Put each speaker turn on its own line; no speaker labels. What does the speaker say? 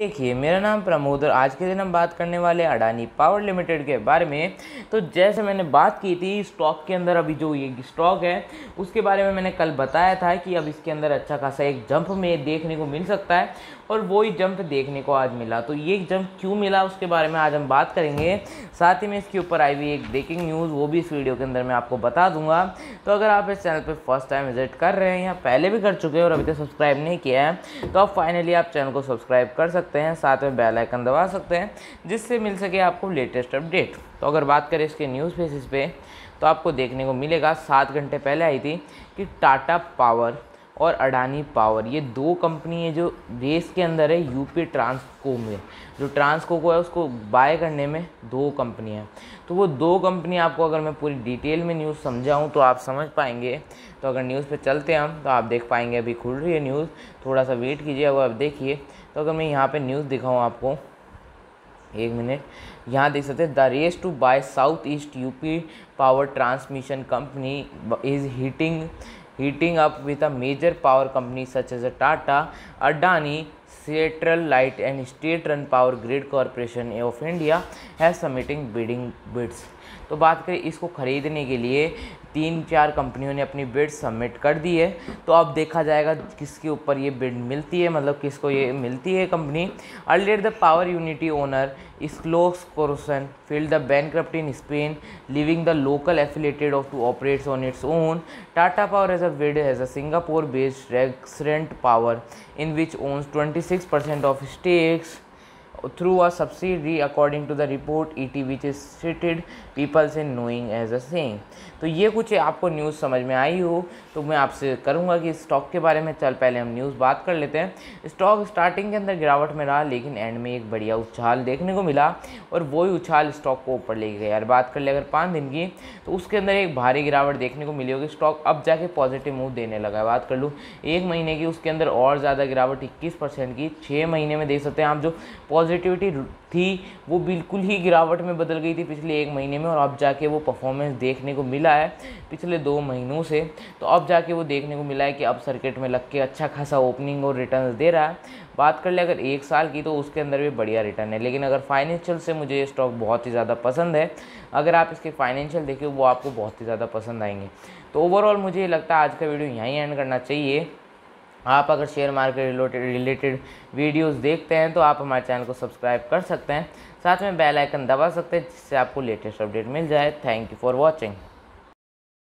देखिए, मेरा नाम प्रमोद और आज के दिन हम बात करने वाले अडानी पावर लिमिटेड के बारे में। तो जैसे मैंने बात की थी, स्टॉक के अंदर अभी जो ये स्टॉक है, उसके बारे में मैंने कल बताया था कि अब इसके अंदर अच्छा खासा एक जंप में देखने को मिल सकता है और वही जंप देखने को आज मिला। तो ये जंप क्यों मिला, उसके बारे में आज हम बात करेंगे। साथ ही में इसके ऊपर आई हुई एक ब्रेकिंग न्यूज़ वो भी इस वीडियो के अंदर मैं आपको बता दूँगा। तो अगर आप इस चैनल पर फ़र्स्ट टाइम विज़िट कर रहे हैं या पहले भी कर चुके हैं और अभी तक सब्सक्राइब नहीं किया है तो आप फाइनली आप चैनल को सब्सक्राइब कर सकते हैं, साथ में बेल आइकन दबा सकते हैं, जिससे मिल सके आपको लेटेस्ट अपडेट तो अगर बात करें इसके न्यूज़ बेसिस पे तो आपको देखने को मिलेगा, सात घंटे पहले आई थी कि टाटा पावर और अडानी पावर। ये दो कंपनी है जो रेस के अंदर है, यूपी ट्रांसको में। जो ट्रांसको को है, उसको बाय करने में दो कंपनी हैं। तो वो दो कंपनी आपको अगर मैं पूरी डिटेल में न्यूज़ समझाऊँ तो आप समझ पाएँगे। तो अगर न्यूज़ पे चलते हैं हम तो आप देख पाएँगे, अभी खुल रही है न्यूज़ थोड़ा सा वेट कीजिए, अब आप देखिए। तो अगर मैं यहाँ पर न्यूज़ दिखाऊँ आपको, एक मिनट यहाँ देख सकते हैं the race to buy South East UP power transmission company is heating heating up with a major power company such as a Tata, Adani, Central Light and State Run Power Grid Corporation of India has submitting bidding bids. तो बात करें, इसको ख़रीदने के लिए तीन चार कंपनियों ने अपनी बिड सबमिट कर दी है। तो अब देखा जाएगा किसके ऊपर ये बिड मिलती है मतलब किसको ये मिलती है company. Earlier the power unity owner slocks corrosion field the bank in Spain living the local affiliated off to operates on its own Tata power as a bid has a Singapore based rexrent power in which owns twenty 26% of stakes through a subsidiary, according to the report ET which is cited people say knowing as a saying. तो ये कुछ आपको news समझ में आई हो तो मैं आपसे करूँगा कि स्टॉक के बारे में चल, पहले हम न्यूज़ बात कर लेते हैं। स्टॉक स्टार्टिंग के अंदर गिरावट में रहा, लेकिन एंड में एक बढ़िया उछाल देखने को मिला, और वही उछाल स्टॉक को ऊपर ले गया। यार बात कर ले अगर पाँच दिन की तो उसके अंदर एक भारी गिरावट देखने को मिली होगी। स्टॉक अब जाके पॉजिटिव मूव देने लगा बात कर लूँ। एक महीने की उसके अंदर और ज़्यादा गिरावट इक्कीस की छः महीने में देख सकते हैं आप जो पॉजिटिविटी थी, वो बिल्कुल ही गिरावट में बदल गई थी पिछले एक महीने में और अब जाके वो परफॉर्मेंस देखने को मिला है पिछले दो महीनों से। तो अब जाके वो देखने को मिला है कि अब सर्किट में लग के अच्छा खासा ओपनिंग और रिटर्न दे रहा है। बात कर ले अगर एक साल की तो उसके अंदर भी बढ़िया रिटर्न है। लेकिन अगर फाइनेंशियल से मुझे ये स्टॉक बहुत ही ज़्यादा पसंद है, अगर आप इसके फाइनेंशियल देखें वो आपको बहुत ही ज़्यादा पसंद आएँगे। तो ओवरऑल मुझे लगता है आज का वीडियो यहीं एंड करना चाहिए। आप अगर share market related related videos देखते हैं तो आप हमारे चैनल को सब्सक्राइब कर सकते हैं। साथ में बेल आइकन दबा सकते हैं, जिससे आपको लेटेस्ट अपडेट मिल जाए। Thank you for watching.